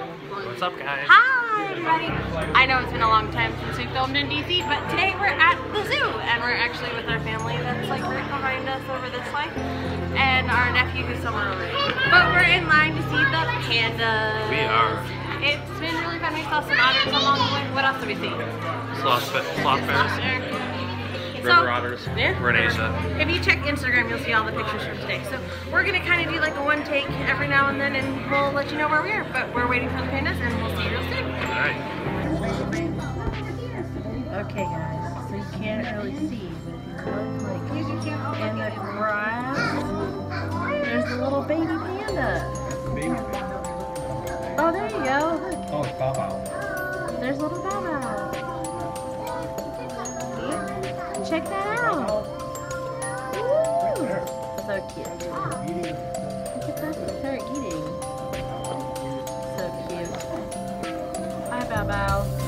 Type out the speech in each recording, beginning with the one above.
What's up, guys? Hi, everybody. I know it's been a long time since we filmed in DC, but today we're at the zoo, and we're actually with our family that's like right behind us over this way, and our nephew who's somewhere over here. But we're in line to see the pandas. We are. It's been really fun. We saw some otters along the way. What else did we see? Sloth, sloth bears, river otters. Yeah. We're in Asia. If you check Instagram, you'll see all the pictures from today. So we're gonna kind of do like a one take every now and then, and we'll let you know where we are. But we're waiting for the pandas, and we'll see you real soon. All right. Okay, guys, so you can't really see, but if you look like oh, in the grass, there's a little baby panda. Oh, there you go. Look, Oh, it's Bao Bao. there's little Baba. Check that out. Woo! So cute. Look at that. They're eating. So cute. Hi, Bao Bao.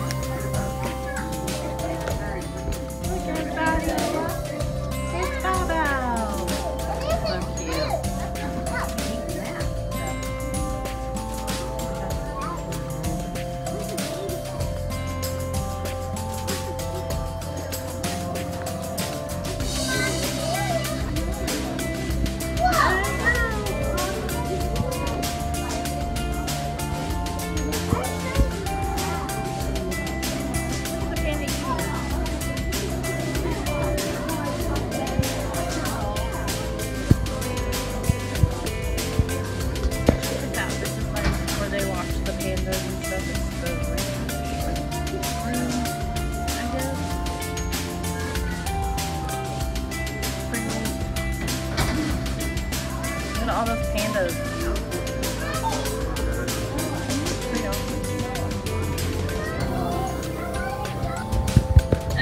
All those pandas.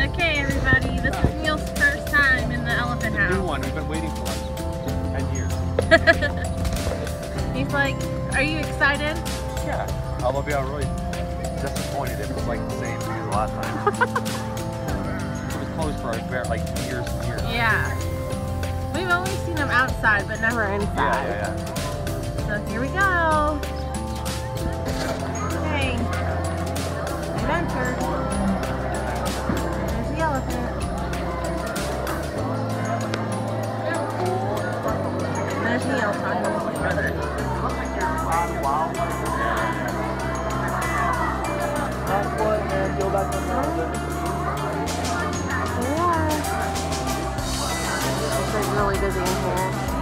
Okay, everybody, this is Neil's first time in the elephant house. New one. We've been waiting for like 10 years. He's like, are you excited? Yeah. Although I'll be really disappointed if it's like the same as the last time. outside, but never inside. Yeah, yeah, so here we go. Hey, adventure. There's the elephant. There's the elephant. been really busy in here.